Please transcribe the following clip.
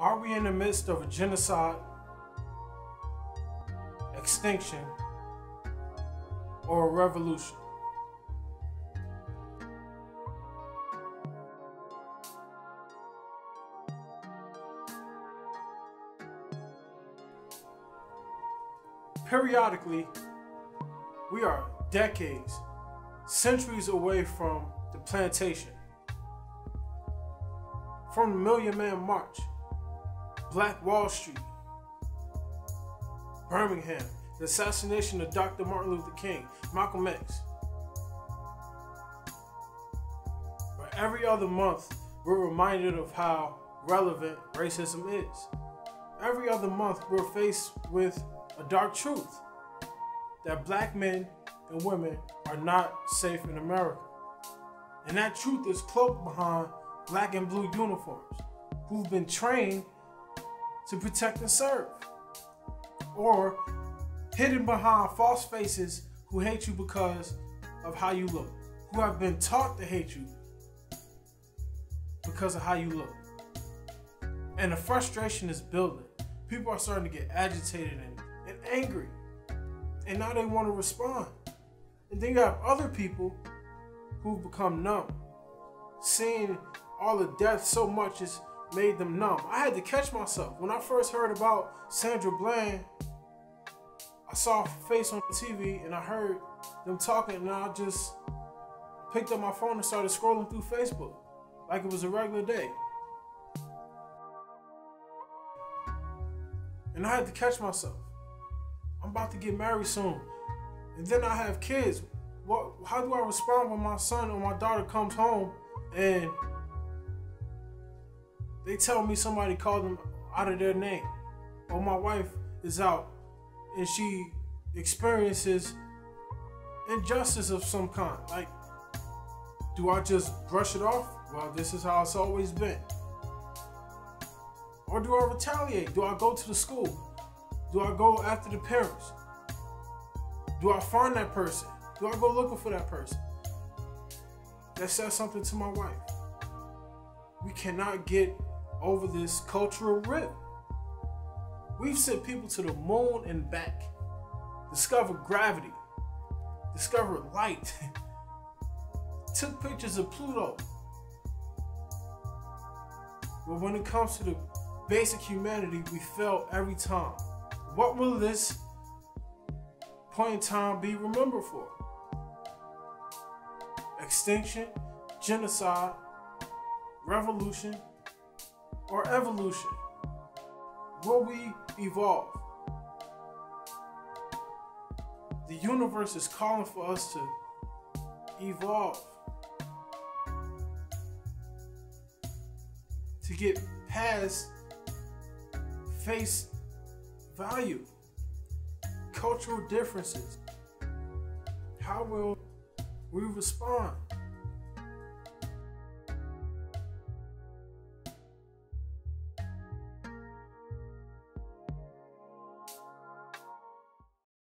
Are we in the midst of a genocide, extinction, or a revolution? Periodically, we are decades, centuries away from the plantation, from the Million Man March, Black Wall Street, Birmingham, the assassination of Dr. Martin Luther King, Malcolm X. But every other month, we're reminded of how relevant racism is. Every other month, we're faced with a dark truth that black men and women are not safe in America. And that truth is cloaked behind black and blue uniforms who've been trained to protect and serve. Or hidden behind false faces who hate you because of how you look, who have been taught to hate you because of how you look. And the frustration is building. People are starting to get agitated and, and angry. And now they want to respond. And then you have other people who've become numb. Seeing all the death so much is made them numb. I had to catch myself. When I first heard about Sandra Bland, I saw her face on TV and I heard them talking, and I just picked up my phone and started scrolling through Facebook like it was a regular day. And I had to catch myself. I'm about to get married soon. And then I have kids. What how do I respond when my son or my daughter comes home and they tell me somebody called them out of their name. Or my wife is out and she experiences injustice of some kind. Like, do I just brush it off? Well, this is how it's always been. Or do I retaliate? Do I go to the school? Do I go after the parents? Do I find that person? Do I go looking for that person? That says something to my wife. We cannot get over this cultural rift. We've sent people to the moon and back, discovered gravity, discovered light, took pictures of Pluto. But when it comes to the basic humanity, we fail every time. What will this point in time be remembered for? Extinction, genocide, revolution, or evolution? Will we evolve? The universe is calling for us to evolve. To get past face value, cultural differences. How will we respond?